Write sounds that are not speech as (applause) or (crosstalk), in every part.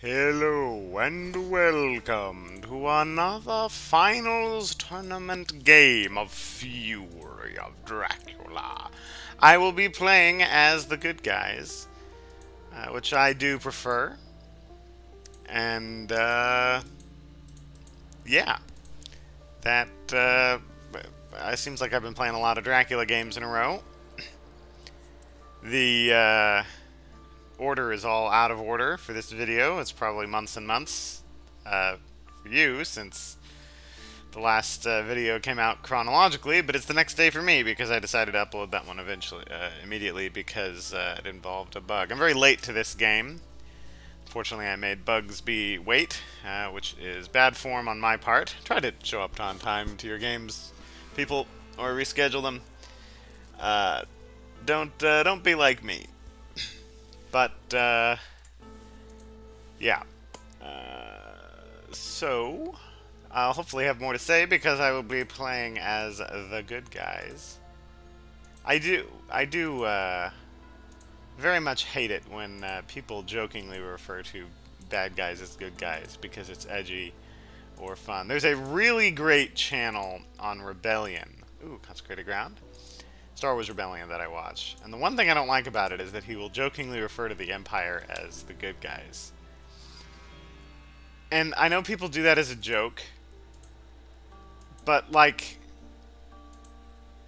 Hello and welcome to another finals tournament game of Fury of Dracula. I will be playing as the good guys, uh, which I do prefer. And, uh, yeah. That, uh, it seems like I've been playing a lot of Dracula games in a row. (clears throat) The, uh, order is all out of order for this video. It's probably months and months uh, for you since the last uh, video came out chronologically, but it's the next day for me because I decided to upload that one eventually, uh, immediately because uh, it involved a bug. I'm very late to this game. Fortunately, I made Bugsby wait, uh, which is bad form on my part. Try to show up on time to your games, people, or reschedule them. Uh, don't don't be like me. But, uh, yeah. Uh, so, I'll hopefully have more to say because I will be playing as the good guys. I do, I do, uh, very much hate it when uh, people jokingly refer to bad guys as good guys because it's edgy or fun. There's a really great channel on Rebellion. Ooh, Consecrated Ground. Star Wars Rebellion that I watch. And the one thing I don't like about it is that he will jokingly refer to the Empire as the good guys. And I know people do that as a joke, but like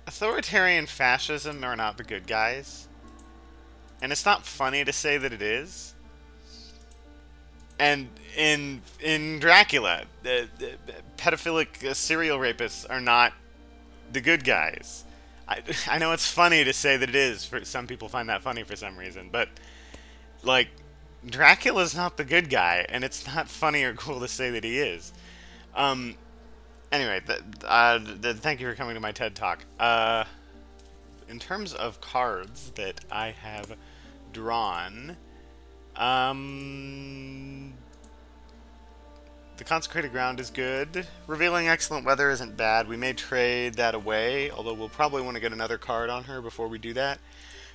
authoritarian fascism are not the good guys. And it's not funny to say that it is. And in in Dracula, the, the pedophilic serial rapists are not the good guys I, I know it's funny to say that it is. For some people find that funny for some reason, but like Dracula's not the good guy, and it's not funny or cool to say that he is. Um. Anyway, th uh, th thank you for coming to my TED talk. Uh, in terms of cards that I have drawn, um, the Consecrated Ground is good. Revealing Excellent Weather isn't bad. We may trade that away, although we'll probably want to get another card on her before we do that.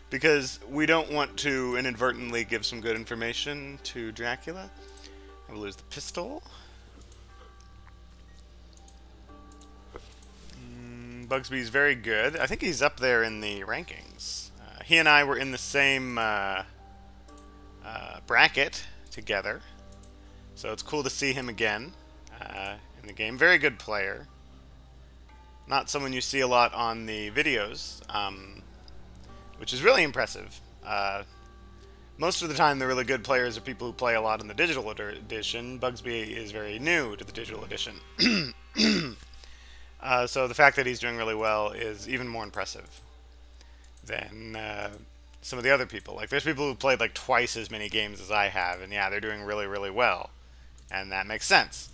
Because we don't want to inadvertently give some good information to Dracula. I will lose the pistol. Mm, Bugsby's very good. I think he's up there in the rankings. Uh, he and I were in the same uh, uh, bracket together. So it's cool to see him again uh, in the game. Very good player. Not someone you see a lot on the videos, um, which is really impressive. Uh, most of the time, the really good players are people who play a lot in the digital edition. Bugsby is very new to the digital edition. (clears throat) uh, so the fact that he's doing really well is even more impressive than uh, some of the other people. Like, there's people who played like twice as many games as I have, and yeah, they're doing really, really well and that makes sense.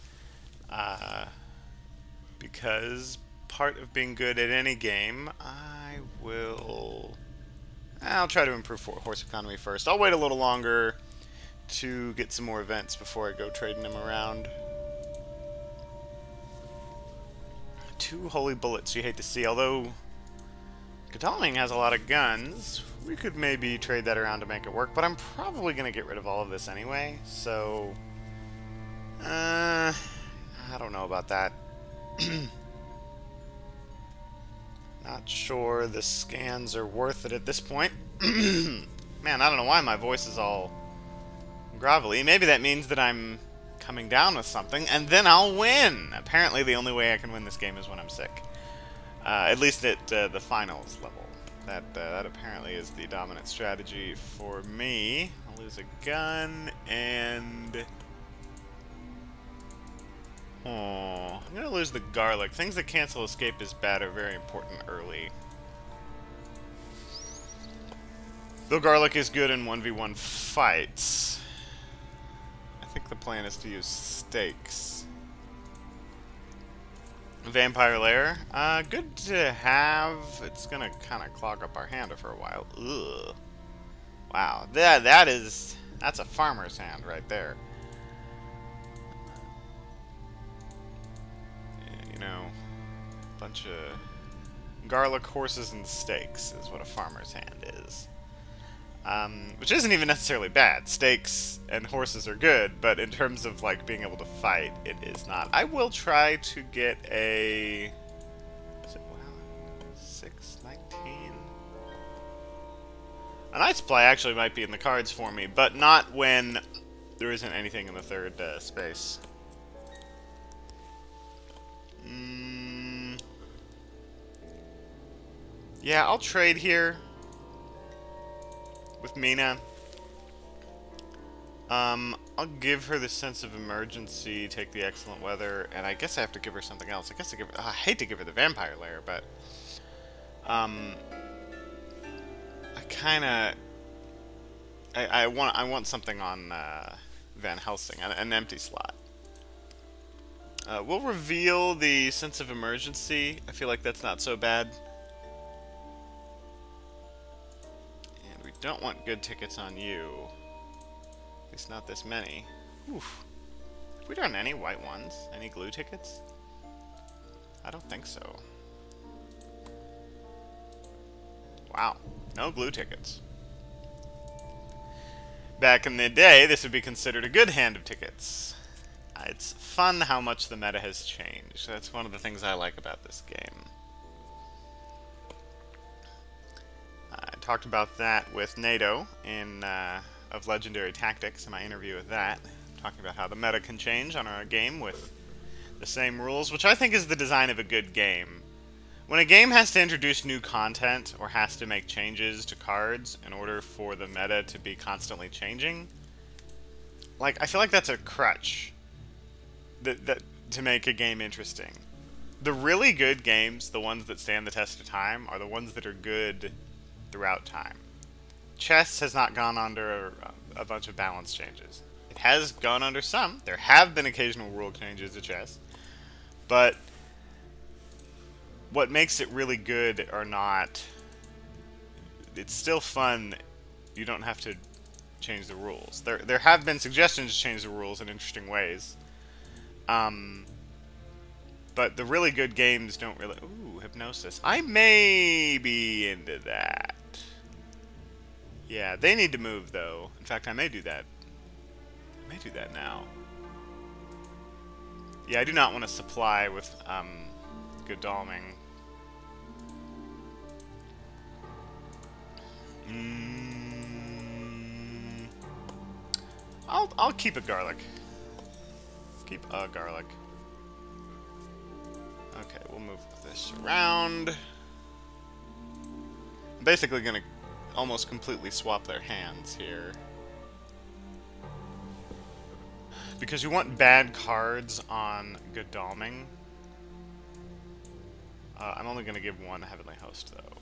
Uh, because part of being good at any game, I will... I'll try to improve horse economy first. I'll wait a little longer to get some more events before I go trading them around. Two holy bullets you hate to see, although Godalming has a lot of guns. We could maybe trade that around to make it work, but I'm probably going to get rid of all of this anyway, so... Uh, I don't know about that. (clears throat) Not sure the scans are worth it at this point. (clears throat) Man, I don't know why my voice is all grovelly. Maybe that means that I'm coming down with something, and then I'll win! Apparently the only way I can win this game is when I'm sick. Uh, at least at uh, the finals level. That, uh, that apparently is the dominant strategy for me. I'll lose a gun, and... Oh, I'm gonna lose the garlic. Things that cancel escape is bad are very important early. Though garlic is good in 1v1 fights. I think the plan is to use stakes. Vampire Lair. Uh, good to have. It's gonna kind of clog up our hand for a while. Ugh. Wow, that that is that's a farmer's hand right there. Know, a bunch of garlic, horses, and stakes is what a farmer's hand is. Um, which isn't even necessarily bad. Stakes and horses are good, but in terms of like being able to fight, it is not. I will try to get a. Is it? Six nineteen. A night supply actually might be in the cards for me, but not when there isn't anything in the third uh, space. Mm. Yeah, I'll trade here with Mina. Um, I'll give her the sense of emergency, take the excellent weather, and I guess I have to give her something else. I guess I give her, I hate to give her the vampire lair, but um, I kind of I, I want I want something on uh, Van Helsing, an, an empty slot. Uh, we'll reveal the sense of emergency. I feel like that's not so bad. And we don't want good tickets on you. At least not this many. Oof. Have we done any white ones? Any glue tickets? I don't think so. Wow. No glue tickets. Back in the day, this would be considered a good hand of tickets. It's fun how much the meta has changed. That's one of the things I like about this game. I talked about that with NATO in uh, of Legendary Tactics in my interview with that, talking about how the meta can change on a game with the same rules, which I think is the design of a good game. When a game has to introduce new content or has to make changes to cards in order for the meta to be constantly changing, like I feel like that's a crutch that, that to make a game interesting. The really good games, the ones that stand the test of time, are the ones that are good throughout time. Chess has not gone under a, a bunch of balance changes. It has gone under some. There have been occasional rule changes to chess, but what makes it really good or not. It's still fun. You don't have to change the rules. There, there have been suggestions to change the rules in interesting ways, um, but the really good games don't really... Ooh, Hypnosis. I may be into that. Yeah, they need to move, though. In fact, I may do that. I may do that now. Yeah, I do not want to supply with um, Godalming. Mm, I'll, I'll keep a garlic. Keep a garlic. Okay, we'll move this around. I'm basically gonna almost completely swap their hands here. Because you want bad cards on Godalming. Uh, I'm only gonna give one Heavenly Host, though.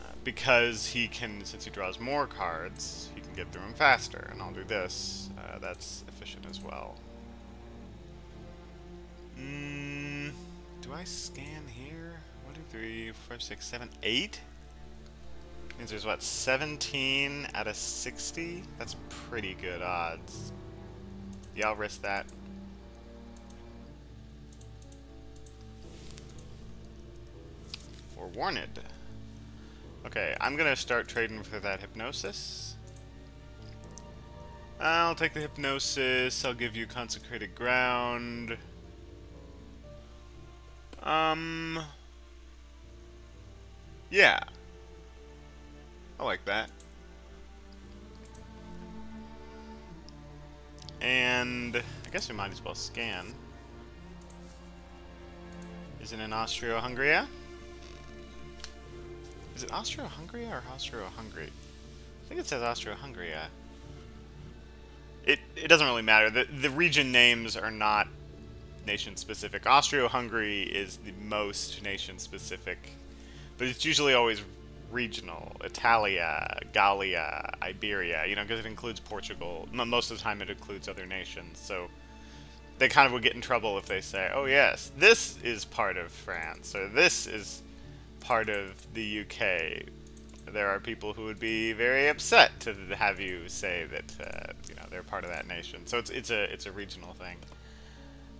Uh, because he can, since he draws more cards, he can get through them faster, and I'll do this. Uh, that's efficient as well. Mm, do I scan here? One, two, three, four, six, seven, eight? Means there's what, 17 out of 60? That's pretty good odds. Yeah, I'll risk that. Forewarned. Okay, I'm gonna start trading for that hypnosis. I'll take the hypnosis, I'll give you consecrated ground. Um... Yeah. I like that. And I guess we might as well scan. Is it in Austria-Hungary? Is it Austria-Hungary or Austria-Hungary? I think it says Austria-Hungary. It, it doesn't really matter. The, the region names are not nation-specific. Austria-Hungary is the most nation-specific, but it's usually always regional. Italia, Gallia, Iberia, you know, because it includes Portugal. Most of the time it includes other nations, so they kind of would get in trouble if they say, oh yes, this is part of France, or this is part of the UK, there are people who would be very upset to have you say that uh, you know they're part of that nation. So it's it's a it's a regional thing.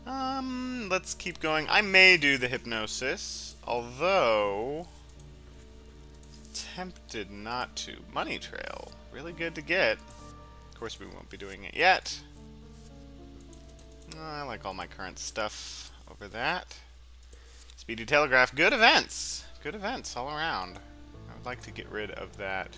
Um, let's keep going. I may do the hypnosis, although tempted not to. Money Trail. Really good to get. Of course, we won't be doing it yet. I like all my current stuff over that. Speedy Telegraph. Good events. Good events all around. I would like to get rid of that.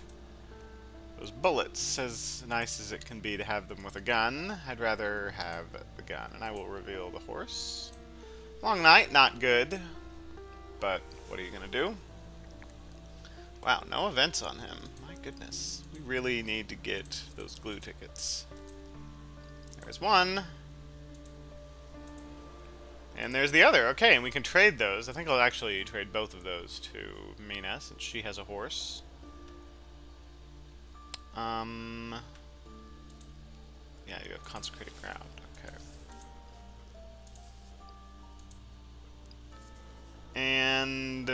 Those bullets, as nice as it can be to have them with a gun, I'd rather have the gun. And I will reveal the horse. Long night, not good. But what are you going to do? Wow, no events on him. My goodness. We really need to get those glue tickets. There's one. And there's the other. Okay, and we can trade those. I think I'll actually trade both of those to Mina, since she has a horse. Um... Yeah, you have consecrated ground. Okay. And...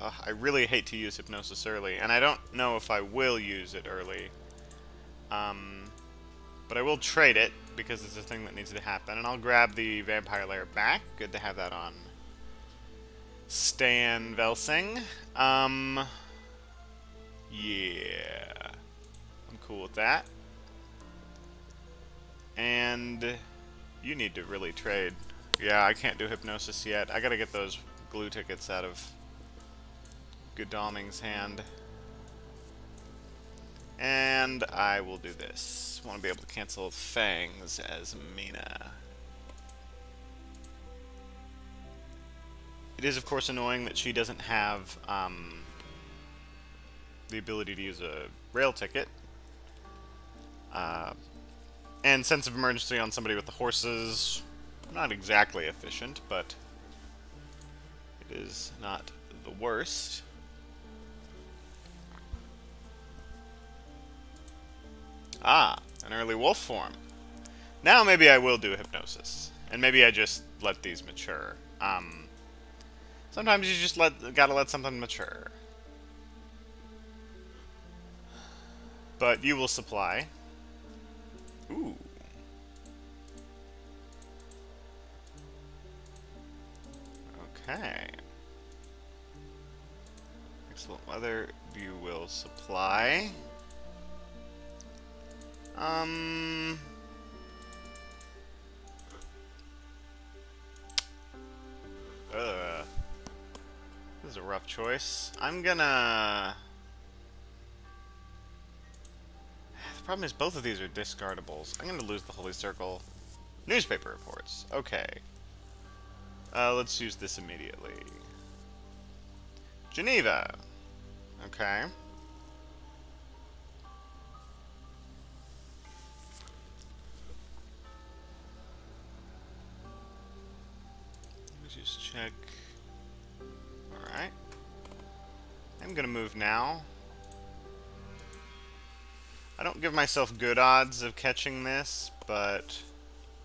Uh, I really hate to use Hypnosis early, and I don't know if I will use it early. Um, but I will trade it, because it's a thing that needs to happen. And I'll grab the Vampire Lair back. Good to have that on. Van Helsing. Um, yeah. I'm cool with that. And you need to really trade. Yeah, I can't do Hypnosis yet. I gotta get those glue tickets out of Godalming's hand. And I will do this. Want to be able to cancel Fangs as Mina. It is, of course, annoying that she doesn't have um, the ability to use a rail ticket. Uh, and sense of emergency on somebody with the horses. Not exactly efficient, but it is not the worst. Ah, an early wolf form. Now maybe I will do hypnosis. And maybe I just let these mature. Um, sometimes you just let gotta let something mature. But you will supply. Ooh. Okay. Excellent weather, you will supply. Um... Ugh. This is a rough choice. I'm gonna... The problem is both of these are discardables. I'm gonna lose the Holy Circle. Newspaper reports. Okay. Uh, let's use this immediately. Geneva. Okay. Just check. Alright. I'm gonna move now. I don't give myself good odds of catching this, but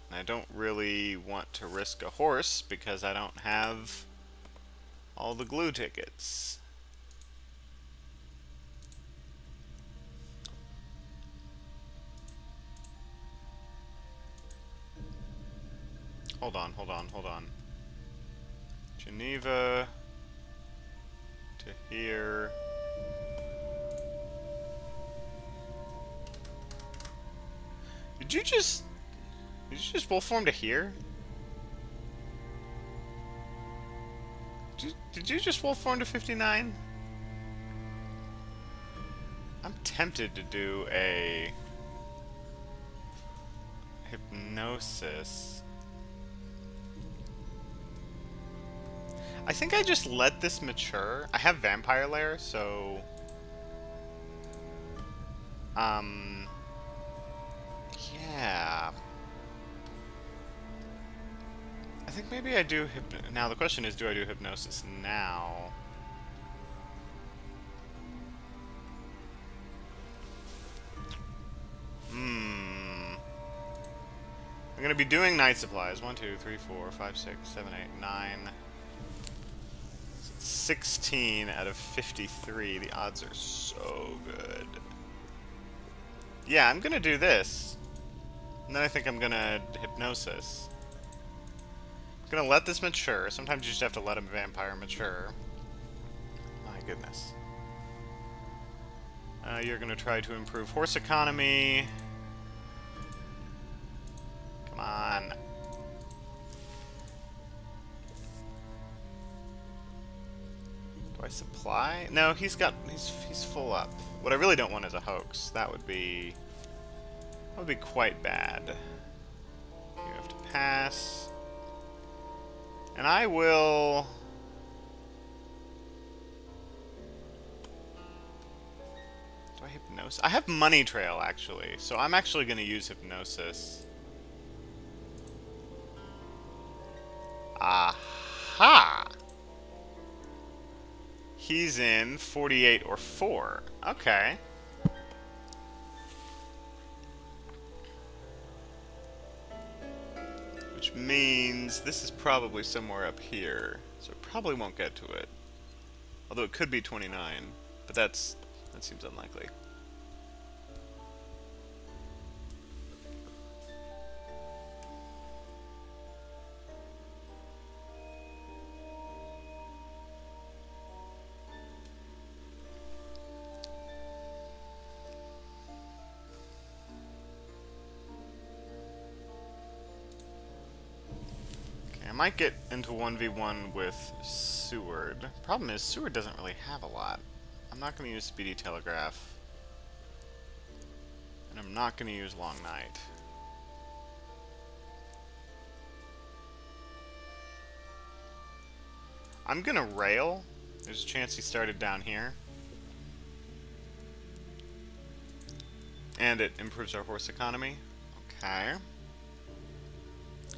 I don't really want to risk a horse because I don't have all the glue tickets. Hold on, hold on, hold on. Geneva to here. Did you just... Did you just wolf form to here? Did you, did you just wolf form to 59? I'm tempted to do a... Hypnosis. I think I just let this mature. I have Vampire Lair, so... Um... Yeah... I think maybe I do Now the question is, do I do Hypnosis now? Hmm... I'm gonna be doing night supplies. 1, 2, 3, 4, 5, 6, 7, 8, 9... 16 out of 53. The odds are so good. Yeah, I'm gonna do this. And then I think I'm gonna hypnosis. I'm gonna let this mature. Sometimes you just have to let a vampire mature. My goodness. Uh, you're to try to improve horse economy. Come on. Supply? No, he's got he's he's full up. What I really don't want is a hoax. That would be that would be quite bad. You have to pass. And I will Do I hypnosis? I have money trail actually, so I'm actually going to use hypnosis. Aha! He's in 48 or 4. Okay. Which means this is probably somewhere up here. So it probably won't get to it. Although it could be 29. But that's that seems unlikely. Might get into 1v1 with Seward. Problem is, Seward doesn't really have a lot. I'm not going to use Speedy Telegraph. And I'm not going to use Long Night. I'm going to rail. There's a chance he started down here. And it improves our horse economy. Okay.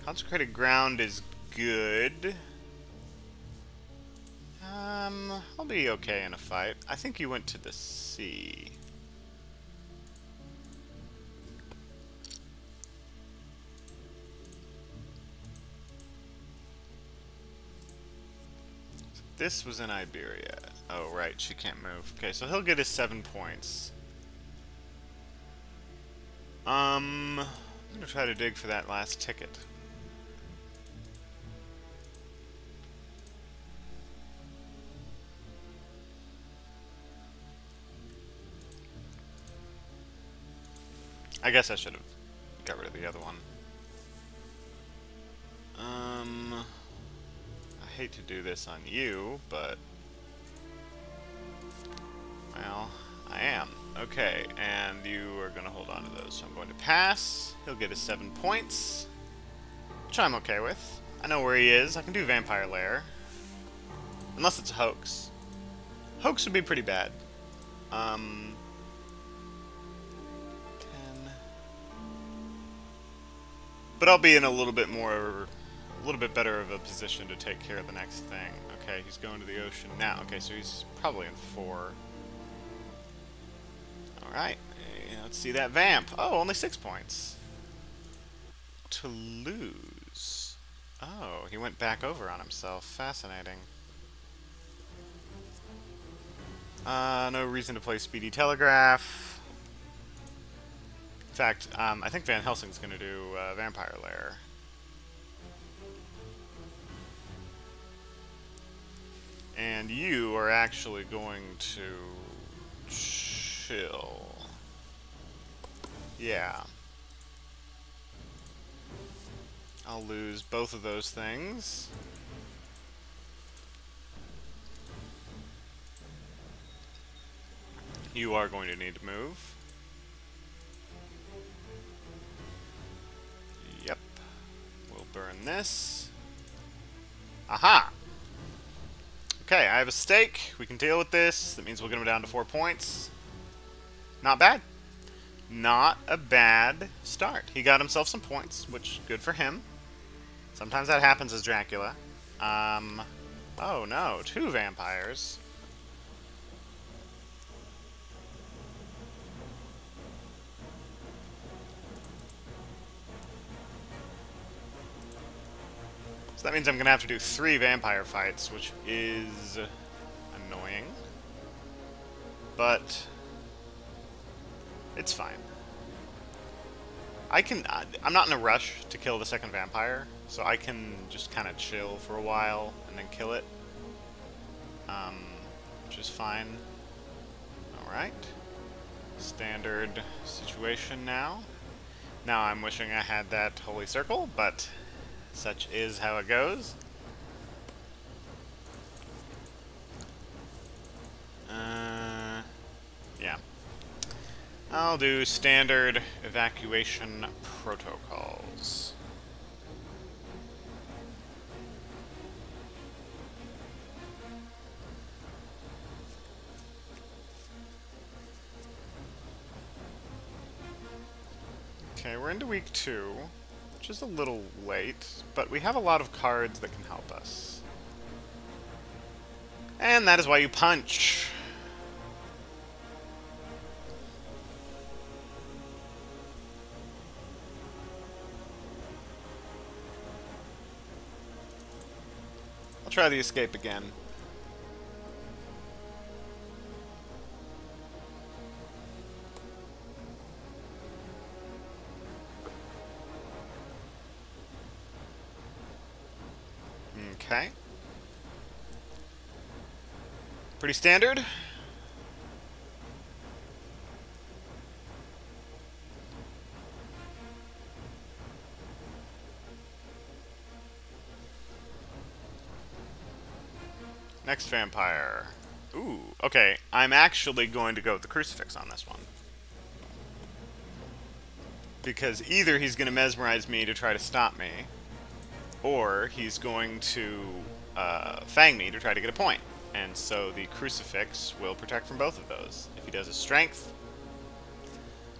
Consecrated ground is good. Um, I'll be okay in a fight. I think you went to the sea. This was in Iberia. Oh, right, she can't move. Okay, so he'll get his seven points. Um, I'm gonna try to dig for that last ticket. I guess I should have got rid of the other one. Um, I hate to do this on you, but... Well, I am. Okay, and you are going to hold on to those. So I'm going to pass. He'll get his seven points, which I'm okay with. I know where he is. I can do Vampire Lair. Unless it's a hoax. Hoax would be pretty bad. Um, But I'll be in a little bit more, a little bit better of a position to take care of the next thing. Okay, he's going to the ocean now. Okay, so he's probably in four. Alright, let's see that vamp. Oh, only six points. To lose. Oh, he went back over on himself. Fascinating. Uh, no reason to play Speedy Telegraph. In fact, um, I think Van Helsing's going to do uh, Vampire Lair. And you are actually going to chill. Yeah. I'll lose both of those things. You are going to need to move. Burn this. Aha! Okay, I have a stake. We can deal with this. That means we'll get him down to four points. Not bad. Not a bad start. He got himself some points, which good for him. Sometimes that happens as Dracula. Um, oh no, two vampires. So that means I'm going to have to do three vampire fights, which is annoying. But it's fine. I can... I'm not in a rush to kill the second vampire, so I can just kind of chill for a while and then kill it. Um, which is fine. Alright. Standard situation now. Now I'm wishing I had that holy circle, but such is how it goes. Uh, yeah. I'll do standard evacuation protocols. Okay, we're into week two, which is a little late, but we have a lot of cards that can help us. And that is why you punch. I'll try the escape again. Okay. Pretty standard. Next vampire. Ooh, okay. I'm actually going to go with the crucifix on this one. Because either he's going to mesmerize me to try to stop me, or he's going to uh, fang me to try to get a point. And so the crucifix will protect from both of those. If he does a strength...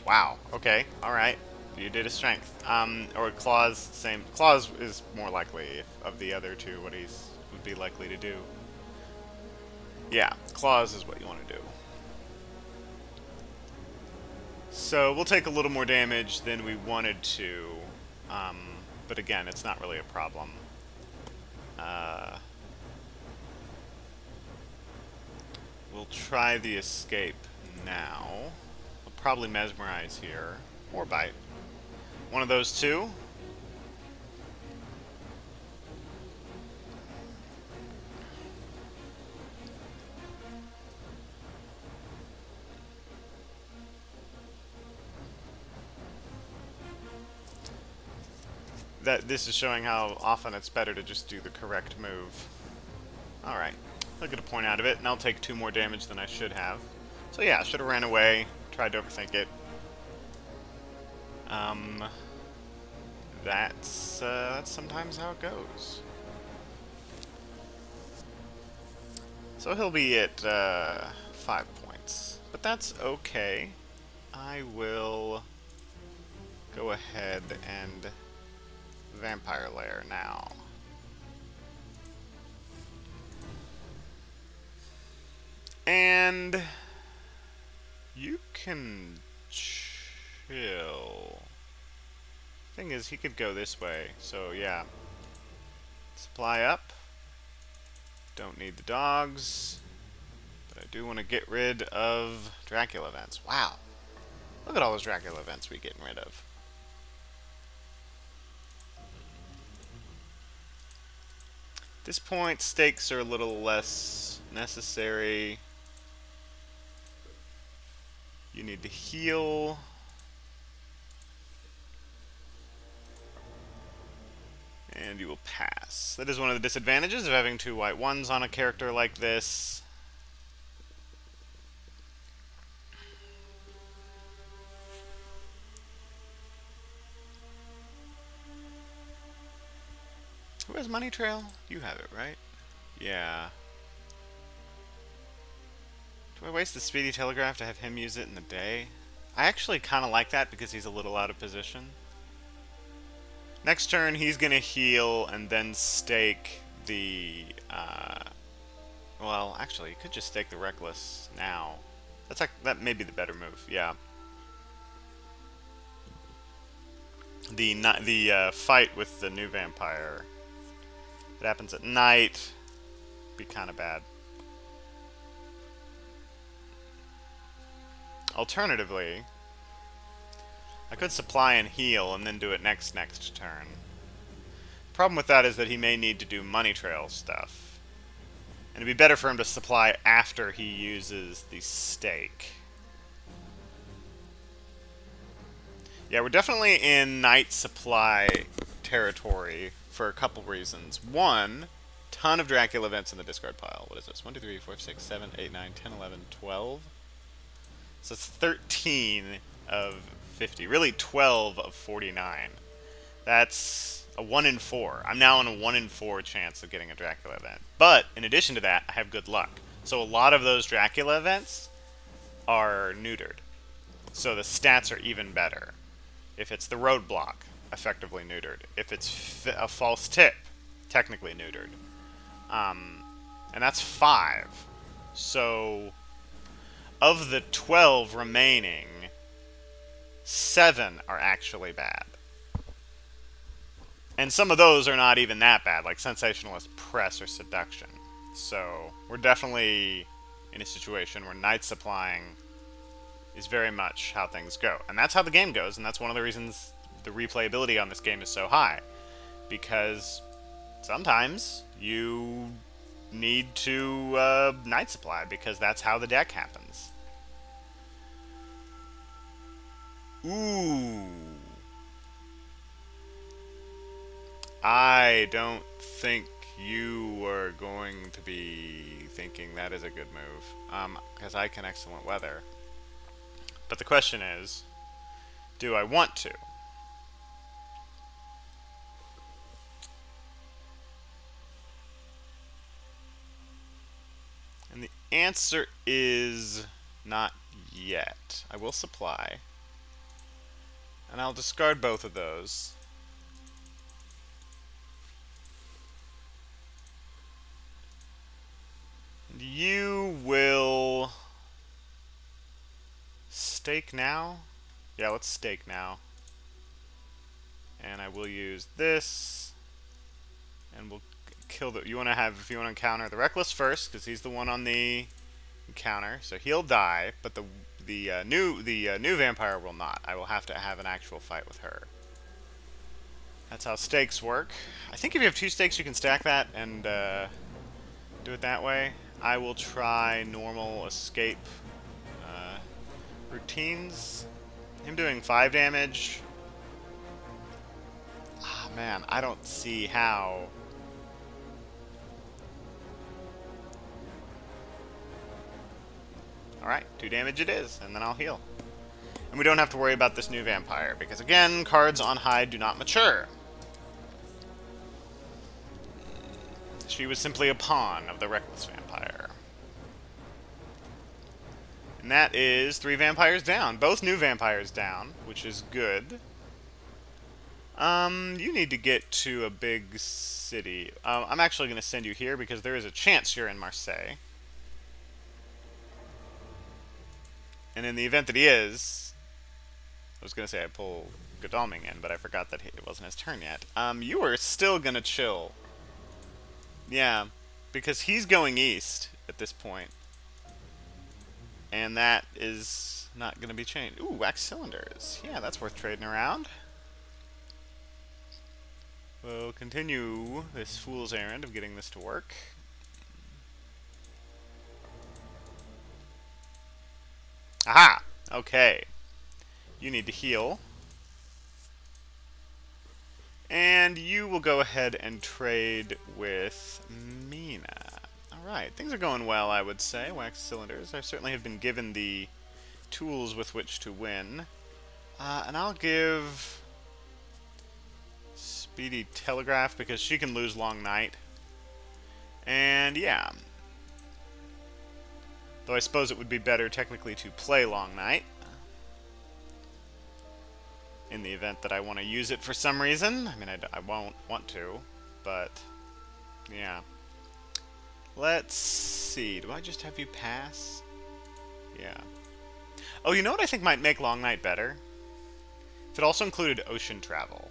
Wow, okay, alright. You did a strength. Um, or claws, same. Claws is more likely of the other two, what he's would be likely to do. Yeah, claws is what you want to do. So we'll take a little more damage than we wanted to. Um, but again, it's not really a problem. Uh, we'll try the escape now. We'll probably mesmerize here, or bite. One of those two. That this is showing how often it's better to just do the correct move. Alright, I'll get a point out of it, and I'll take two more damage than I should have. So yeah, I should have ran away, tried to overthink it. Um, that's, uh, that's sometimes how it goes. So he'll be at, uh, five points. But that's okay. I will go ahead and vampire lair now. And you can chill. Thing is, he could go this way, so yeah. Supply up. Don't need the dogs. But I do want to get rid of Dracula events. Wow. Look at all those Dracula events we're getting rid of. At this point, stakes are a little less necessary. You need to heal. And you will pass. That is one of the disadvantages of having two white ones on a character like this. Who has Money Trail? You have it, right? Yeah. Do I waste the Speedy Telegraph to have him use it in the day? I actually kind of like that because he's a little out of position. Next turn, he's going to heal and then stake the... Uh, well, actually, he could just stake the Reckless now. That's like, that may be the better move, yeah. The, the uh, fight with the new vampire it happens at night, be kind of bad. Alternatively, I could supply and heal and then do it next next turn. Problem with that is that he may need to do money trail stuff. And it'd be better for him to supply after he uses the stake. Yeah, we're definitely in night supply territory for a couple reasons. One, ton of Dracula events in the discard pile. What is this? 1, 2, 3, 4, 6, 7, 8, 9, 10, 11, 12. So it's 13 of 50. Really 12 of 49. That's a 1 in 4. I'm now on a 1 in 4 chance of getting a Dracula event. But, in addition to that, I have good luck. So a lot of those Dracula events are neutered. So the stats are even better. If it's the roadblock, effectively neutered. If it's a false tip, technically neutered. Um, and that's five. So, of the 12 remaining, seven are actually bad. And some of those are not even that bad, like sensationalist press or seduction. So, we're definitely in a situation where night supplying is very much how things go. And that's how the game goes, and that's one of the reasons the replayability on this game is so high. Because sometimes you need to uh, night supply, because that's how the deck happens. Ooh. I don't think you are going to be thinking that is a good move, because um, I can excellent weather. But the question is, do I want to? Answer is not yet. I will supply. And I'll discard both of those. And you will stake now? Yeah, let's stake now. And I will use this. And we'll kill the... You want to have... If you want to encounter the Reckless first, because he's the one on the encounter. So he'll die, but the the uh, new the uh, new vampire will not. I will have to have an actual fight with her. That's how stakes work. I think if you have two stakes, you can stack that and uh, do it that way. I will try normal escape Routines. Him doing 5 damage. Ah, oh, man, I don't see how... Alright, 2 damage it is, and then I'll heal. And we don't have to worry about this new vampire, because again, cards on hide do not mature. She was simply a pawn of the Reckless Vampire. And that is three vampires down. Both new vampires down, which is good. Um, you need to get to a big city. Um, I'm actually going to send you here because there is a chance you're in Marseille. And in the event that he is, I was going to say I pull Godalming in, but I forgot that it wasn't his turn yet. Um, you are still going to chill. Yeah, because he's going east at this point. And that is not going to be changed. Ooh, wax cylinders. Yeah, that's worth trading around. We'll continue this fool's errand of getting this to work. Aha! Okay. You need to heal. And you will go ahead and trade with Mina. Alright, things are going well, I would say. Wax cylinders. I certainly have been given the tools with which to win. Uh, and I'll give Speedy Telegraph because she can lose Long Night. And yeah. Though I suppose it would be better technically to play Long Night. In the event that I want to use it for some reason. I mean, I, I won't want to, but yeah. Let's see. Do I just have you pass? Yeah. Oh, you know what I think might make Long Night better? If it also included ocean travel.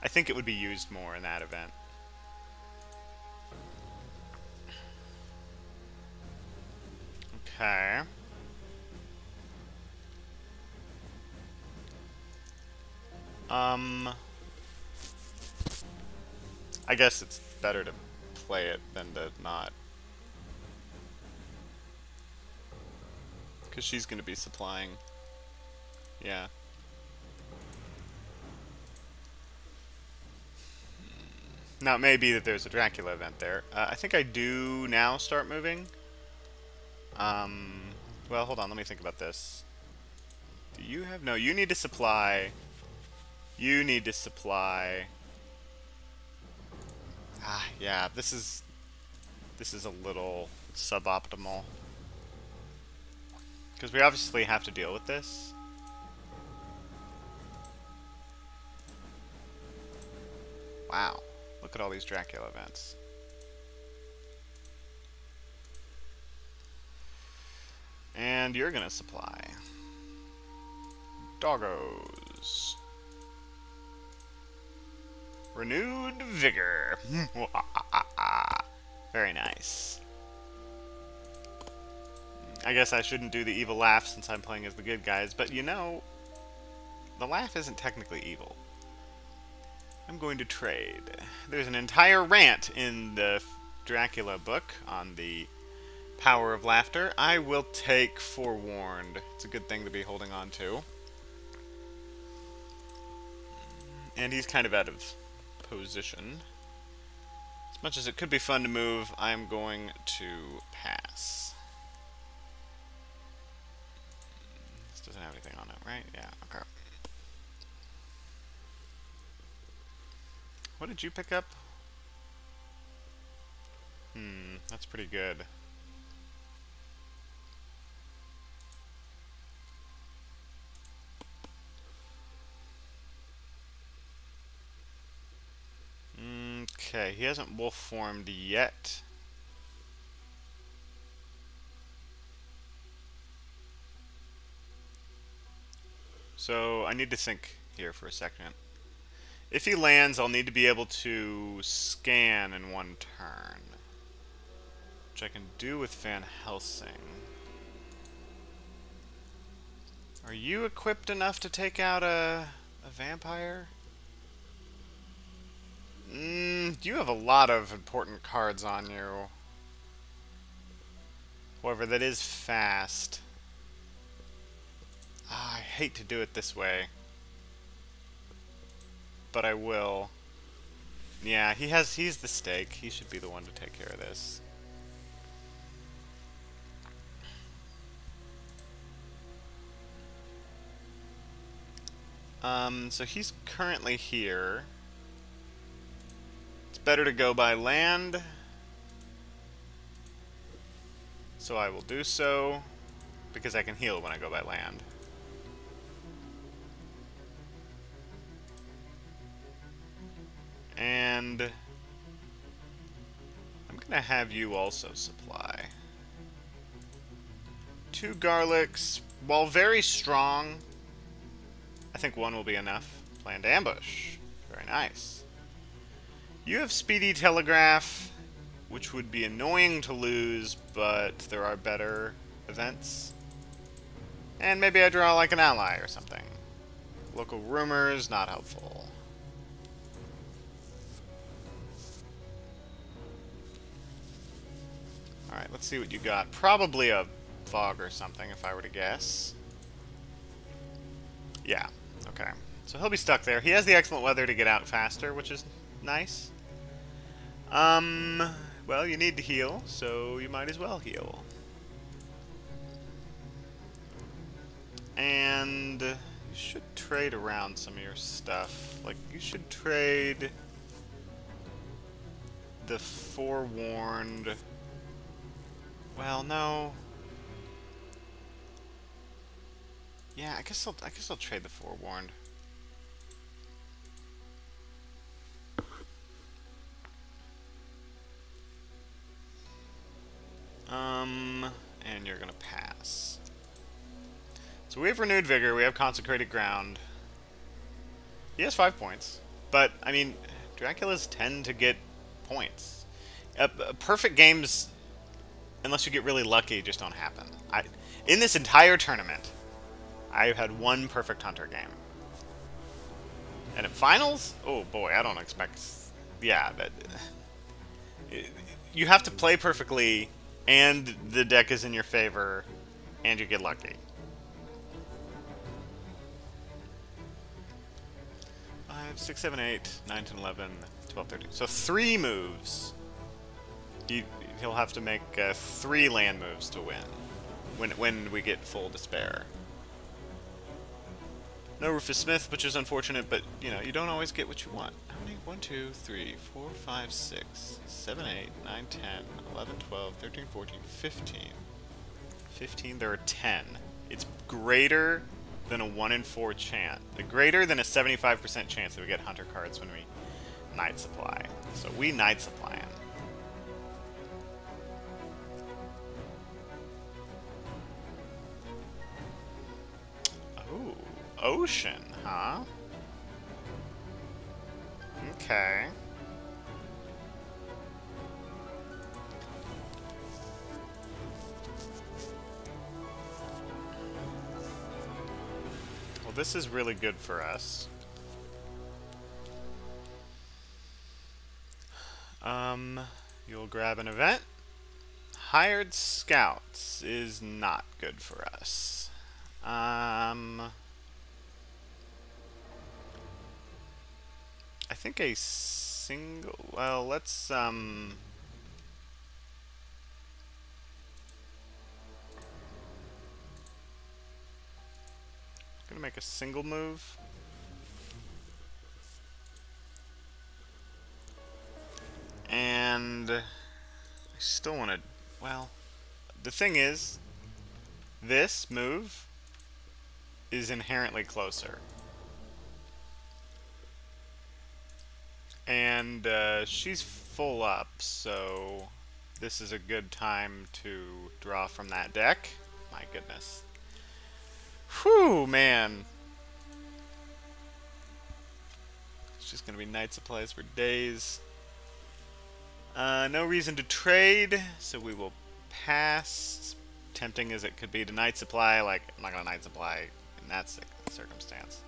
I think it would be used more in that event. Okay. Um... I guess it's better to play it than to not. Because she's going to be supplying. Yeah. Hmm. Now, it may be that there's a Dracula event there. Uh, I think I do now start moving. Um, well, hold on, let me think about this. Do you have... No, you need to supply... You need to supply... Ah, yeah, this is... This is a little suboptimal. Because we obviously have to deal with this. Wow. Look at all these Dracula events. And you're gonna supply. Doggos. Renewed vigor. (laughs) Very nice. I guess I shouldn't do the evil laugh since I'm playing as the good guys, but you know, the laugh isn't technically evil. I'm going to trade. There's an entire rant in the Dracula book on the power of laughter. I will take Forewarned. It's a good thing to be holding on to. And he's kind of out of position. As much as it could be fun to move, I'm going to pass. This doesn't have anything on it, right? Yeah, okay. What did you pick up? Hmm, that's pretty good. Okay, he hasn't wolf formed yet. So I need to think here for a second. If he lands, I'll need to be able to scan in one turn. Which I can do with Van Helsing. Are you equipped enough to take out a, a vampire? Mm, you have a lot of important cards on you. However, that is fast. Ah, I hate to do it this way but I will. Yeah, he has. He's the stake. He should be the one to take care of this. Um, so he's currently here. Better to go by land. So I will do so, because I can heal when I go by land. And I'm going to have you also supply. Two garlics, while very strong, I think one will be enough. Planned ambush. Very nice. You have speedy telegraph, which would be annoying to lose, but there are better events. And maybe I draw like an ally or something. Local rumors, not helpful. Alright, let's see what you got. Probably a fog or something, if I were to guess. Yeah, okay. So he'll be stuck there. He has the excellent weather to get out faster, which is nice. Um, well, you need to heal, so you might as well heal. And you should trade around some of your stuff. Like, you should trade the Forewarned well, no. Yeah, I guess I'll I guess I'll trade the forewarned. Um, and you're gonna pass. So we have renewed vigor. We have consecrated ground. He has five points, but I mean, Draculas tend to get points. Uh, perfect games unless you get really lucky, just don't happen. I, in this entire tournament, I've had one perfect hunter game. And in finals, oh boy, I don't expect. Yeah, that. You have to play perfectly, and the deck is in your favor, and you get lucky. Five, six, seven, eight, nine, ten, eleven, 12, 13. So three moves. He, he'll have to make uh, three land moves to win. When, when we get full despair. No Rufus Smith, which is unfortunate, but, you know, you don't always get what you want. How many? 1, 2, 3, 4, 5, 6, 7, 8, 9, 10, 11, 12, 13, 14, 15. 15, there are 10. It's greater than a 1 in 4 chance. The greater than a 75% chance that we get Hunter cards when we Night Supply. So we Night Supply him. Oh, Ocean, huh? Okay. Well, this is really good for us. Um, you'll grab an event. Hired scouts is not good for us. Um, think a single. Well, let's um. Gonna make a single move. And I still want to, well, the thing is, this move is inherently closer. And uh, she's full up, so this is a good time to draw from that deck. My goodness. Whew, man. It's just going to be night supplies for days. Uh, no reason to trade, so we will pass. Tempting as it could be to night supply, like, I'm not going to night supply in that circumstance.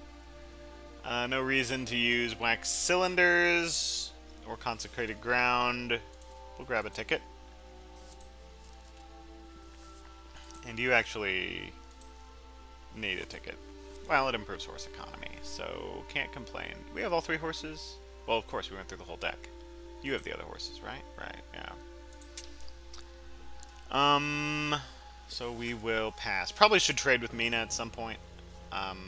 Uh, no reason to use wax cylinders or consecrated ground. We'll grab a ticket. And you actually need a ticket. Well, it improves horse economy, so can't complain. We have all three horses? Well, of course, we went through the whole deck. You have the other horses, right? Right, yeah. Um, so we will pass. Probably should trade with Mina at some point. Um,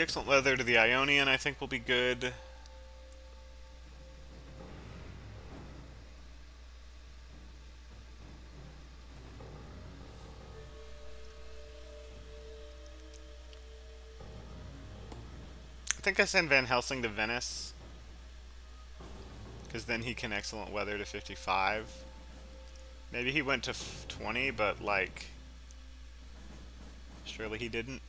The excellent weather to the Ionian, I think, will be good. I think I send Van Helsing to Venice. Because then he can excellent weather to 55. Maybe he went to 20, but like... Surely he didn't.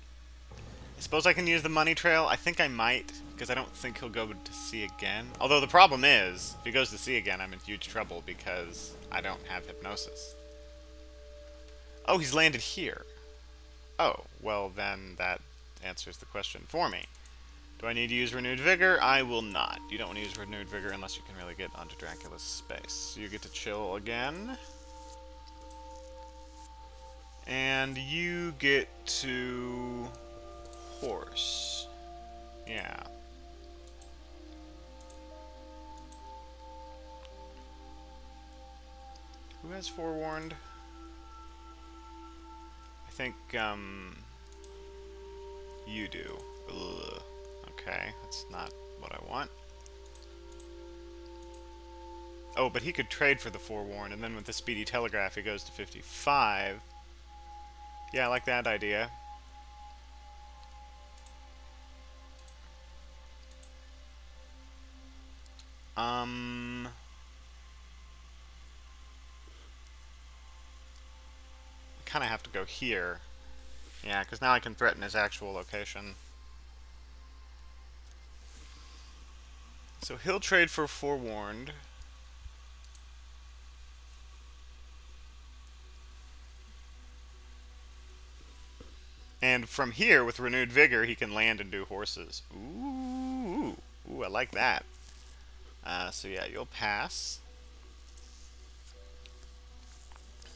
Suppose I can use the money trail. I think I might, because I don't think he'll go to sea again. Although the problem is, if he goes to sea again, I'm in huge trouble because I don't have hypnosis. Oh, he's landed here. Oh, well then that answers the question for me. Do I need to use Renewed Vigor? I will not. You don't want to use Renewed Vigor unless you can really get onto Dracula's space. You get to chill again. And you get to horse. Yeah. Who has forewarned? I think, um, you do. Ugh. Okay, that's not what I want. Oh, but he could trade for the forewarned, and then with the speedy telegraph he goes to 55. Yeah, I like that idea. Here. Yeah, because now I can threaten his actual location. So he'll trade for Forewarned. And from here, with renewed vigor, he can land and do horses. Ooh, Ooh, I like that. Uh, so yeah, you'll pass.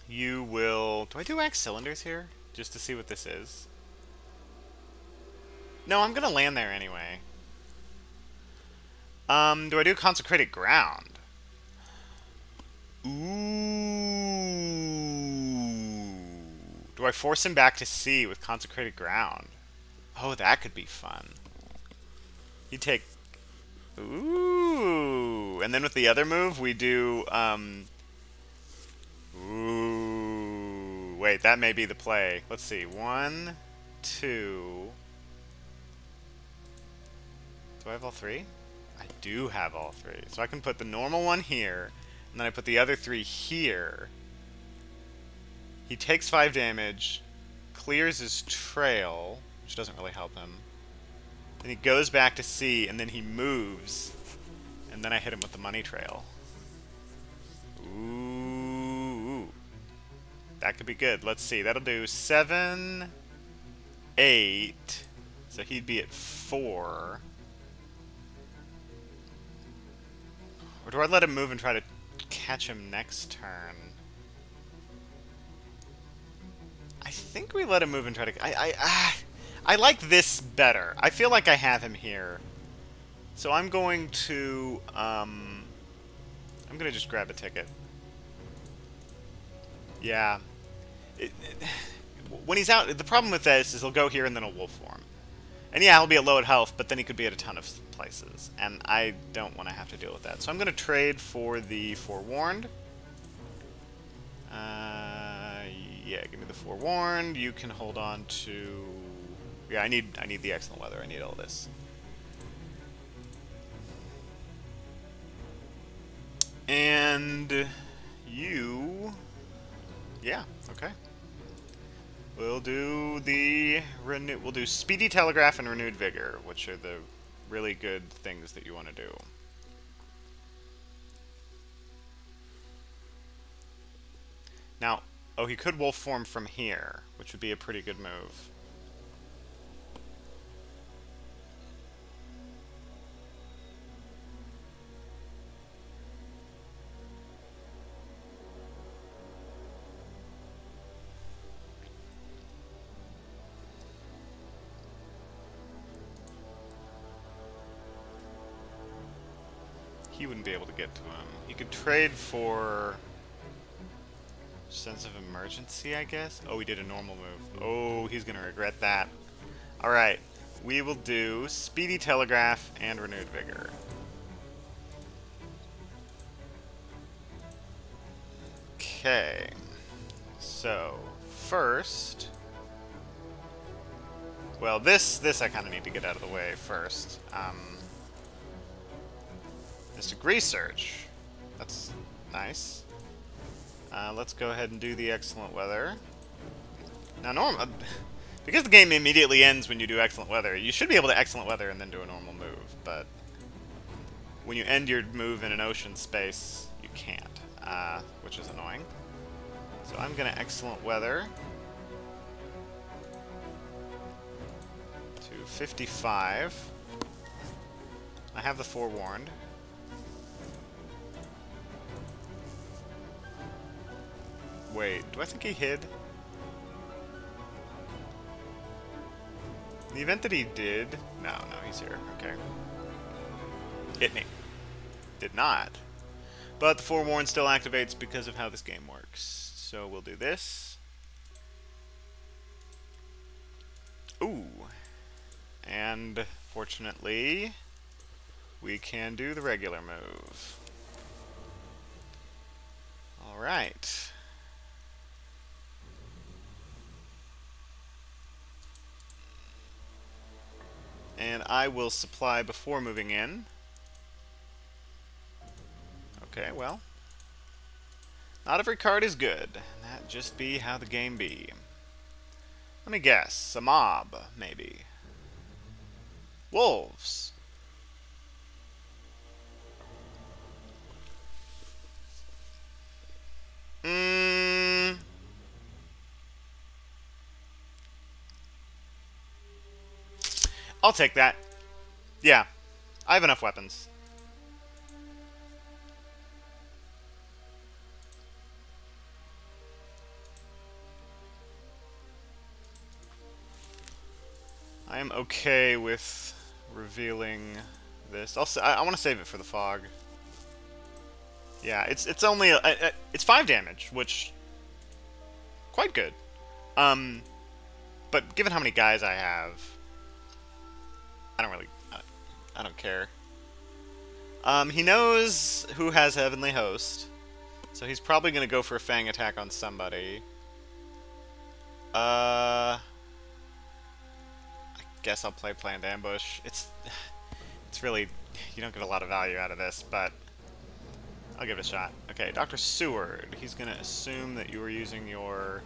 You will... Do I do wax cylinders here? Just to see what this is? No, I'm going to land there anyway. Um, do I do Consecrated Ground? Ooh. Do I force him back to sea with Consecrated Ground? Oh, that could be fun. You take... Ooh. And then with the other move, we do... Um... Ooh. Wait, that may be the play. Let's see. One, two... Do I have all three? I do have all three. So I can put the normal one here, and then I put the other three here. He takes 5 damage, clears his trail, which doesn't really help him. Then he goes back to sea, and then he moves. And then I hit him with the money trail. Ooh. That could be good. Let's see. That'll do 7, 8. So he'd be at 4. Or do I let him move and try to catch him next turn? I think we let him move and try to... I, I, ah, I like this better. I feel like I have him here. So I'm going to... Um, I'm going to just grab a ticket. Yeah. It, it, when he's out... The problem with this is he'll go here and then he'll wolf form. And yeah, he'll be at low at health, but then he could be at a ton of places. And I don't want to have to deal with that. So I'm going to trade for the Forewarned. Uh, yeah, give me the Forewarned. You can hold on to... Yeah, I need I need the excellent weather. I need all this. And you... Yeah, okay. We'll do the renew. We'll do Speedy Telegraph and Renewed Vigor, which are the really good things that you want to do. Now, oh, he could wolf form from here, which would be a pretty good move. Get to him. You could trade for sense of emergency, I guess. Oh, he did a normal move. Oh, he's gonna regret that. All right, we will do speedy telegraph and renewed vigor. Okay, so first, well, this this I kind of need to get out of the way first. Um, Mystic Research. That's nice. Uh, let's go ahead and do the excellent weather. Now, normal, uh, because the game immediately ends when you do excellent weather, you should be able to excellent weather and then do a normal move, but when you end your move in an ocean space, you can't, uh, which is annoying. So I'm going to excellent weather to 55. I have the forewarned. Wait, do I think he hid? the event that he did... No, no, he's here. Okay. Hit me. Did not. But the Forewarn still activates because of how this game works. So we'll do this. Ooh. And, fortunately, we can do the regular move. Alright. And I will supply before moving in. Okay, well. Not every card is good. That just be how the game be. Let me guess. A mob, maybe. Wolves. Mmm... I'll take that. Yeah. I have enough weapons. I am okay with revealing this. I'll, I, I want to save it for the fog. Yeah, it's it's only a, a, it's five damage, which quite good. Um, but given how many guys I have, I don't really, I, don't care. Um, he knows who has Heavenly Host, so he's probably gonna go for a Fang attack on somebody. Uh, I guess I'll play Planned Ambush. It's, it's really, you don't get a lot of value out of this, but I'll give it a shot. Okay, Dr. Seward. He's going to assume that you were using your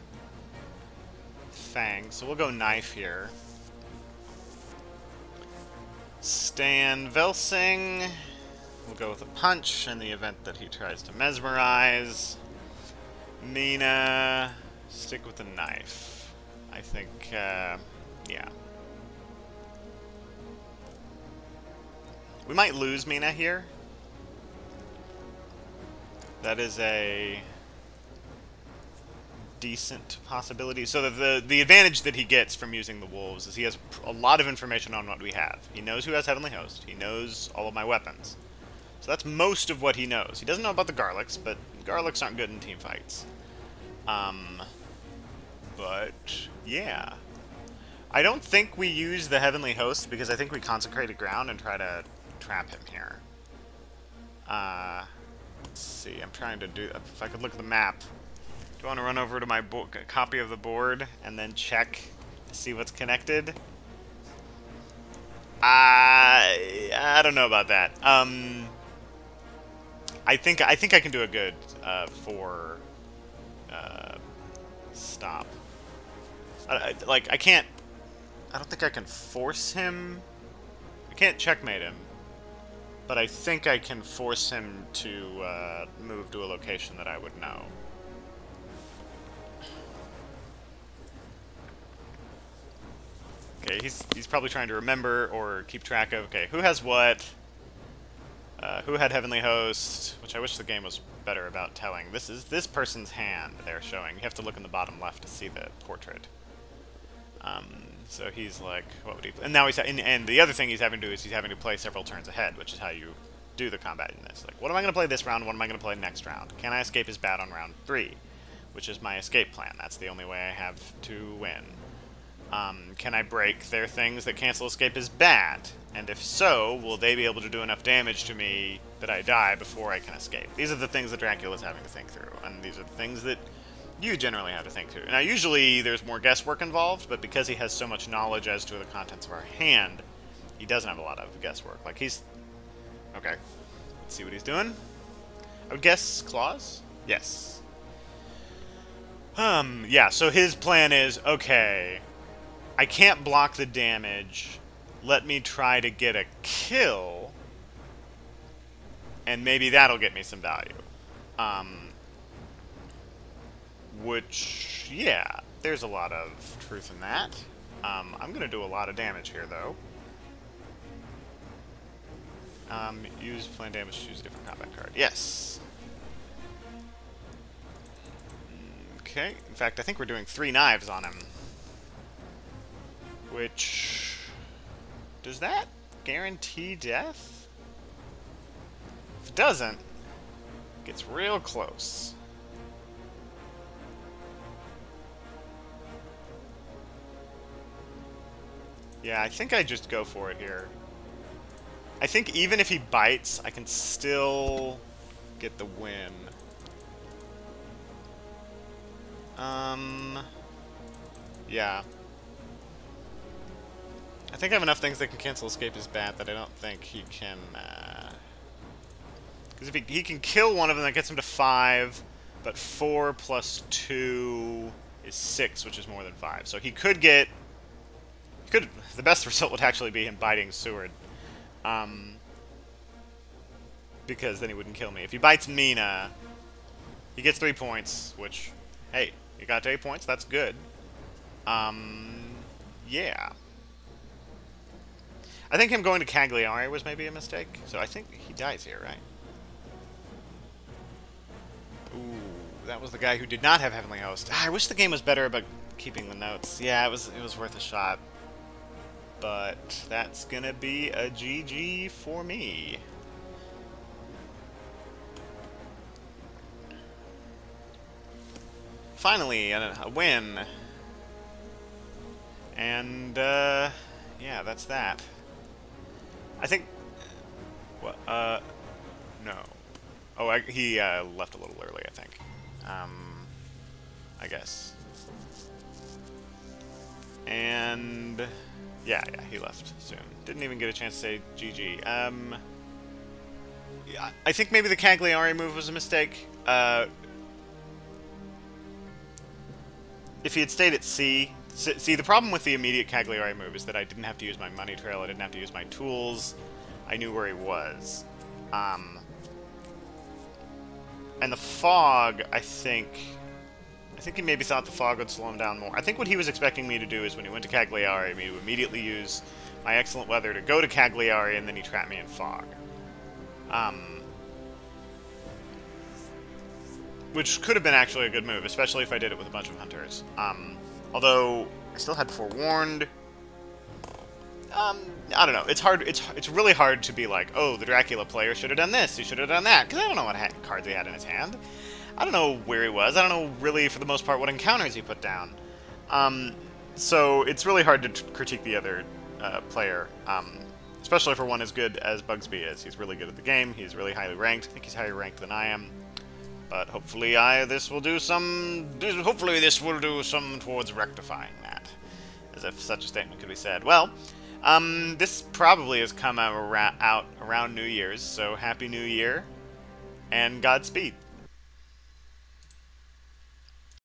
Fang, so we'll go Knife here. Van Helsing. We'll go with a Punch in the event that he tries to Mesmerize. Mina. Stick with a Knife. I think, uh, yeah. We might lose Mina here. That is a decent possibility. So the, the, the advantage that he gets from using the wolves is he has a lot of information on what we have. He knows who has Heavenly Host. He knows all of my weapons. So that's most of what he knows. He doesn't know about the Garlics, but Garlics aren't good in team fights. Um, but yeah. I don't think we use the Heavenly Host because I think we consecrated ground and try to trap him here. Uh, Let's see, I'm trying to do... If I could look at the map. Do you want to run over to my copy of the board and then check see what's connected? I I don't know about that. Um, I think I think I can do a good uh, for uh, stop. I, I, like I can't. I don't think I can force him. I can't checkmate him. But I think I can force him to uh, move to a location that I would know. Okay, he's, he's probably trying to remember or keep track of, okay, who has what? Uh, who had Heavenly Host? Which I wish the game was better about telling. This is this person's hand they're showing. You have to look in the bottom left to see the portrait. Um, so he's like, what would he? And now he's and, and the other thing he's having to do is he's having to play several turns ahead, which is how you do the combat in this. Like, what am I going to play this round? What am I going to play next round? Can I escape his bat on round three? Which is my escape plan. That's the only way I have to win. Um, can I break their things that cancel escape is bad? And if so, will they be able to do enough damage to me that I die before I can escape? These are the things that Dracula's having to think through, and these are the things that you generally have to think through. Now, usually there's more guesswork involved, but because he has so much knowledge as to the contents of our hand, he doesn't have a lot of guesswork. Like, he's... Okay. Let's see what he's doing. I would guess claws? Yes. Um, yeah, so his plan is, okay, I can't block the damage. Let me try to get a kill, and maybe that'll get me some value. Um, which, yeah, there's a lot of truth in that. Um, I'm going to do a lot of damage here, though. Um, use plan damage, to choose a different combat card. Yes. Okay. In fact, I think we're doing three knives on him. Which... Does that guarantee death? If it doesn't, it gets real close. Yeah, I think I just go for it here. I think even if he bites, I can still get the win. Um, yeah. I think I have enough things that can cancel escape his bat that I don't think he can, Because uh... if he, he can kill one of them, that gets him to 5, but 4 plus 2 is 6, which is more than 5. So he could get could the best (laughs) result would actually be him biting Seward. Um, because then he wouldn't kill me. If he bites Mina, he gets three points, which, hey, he got eight points, that's good. Um, yeah. I think him going to Cagliari was maybe a mistake. So I think he dies here, right? Ooh, that was the guy who did not have Heavenly Host. Ah, I wish the game was better about keeping the notes. Yeah, it was it was worth a shot. But that's gonna be a GG for me. Finally, a, a win. And, uh, yeah, that's that. I think... Well, uh, no. Oh, I, he uh, left a little early, I think. Um, I guess. And... Yeah, yeah, he left soon. Didn't even get a chance to say GG. Um, yeah, I think maybe the Cagliari move was a mistake. Uh, if he had stayed at sea, see, the problem with the immediate Cagliari move is that I didn't have to use my money trail, I didn't have to use my tools, I knew where he was. Um, and the fog, I think... I think he maybe thought the fog would slow him down more. I think what he was expecting me to do is when he went to Cagliari, me to immediately use my excellent weather to go to Cagliari, and then he trapped me in fog. Um, which could have been actually a good move, especially if I did it with a bunch of hunters. Um, although I still had forewarned. Um, I don't know. It's hard. It's it's really hard to be like, oh, the Dracula player should have done this. He should have done that, because I don't know what cards he had in his hand. I don't know where he was. I don't know really, for the most part, what encounters he put down. Um, so it's really hard to critique the other uh, player, um, especially for one as good as Bugsby is. He's really good at the game. He's really highly ranked. I think he's higher ranked than I am. But hopefully I this will do some hopefully this will do some towards rectifying that. As if such a statement could be said. Well, um, this probably has come out, out around New Year's, so Happy New Year, and Godspeed.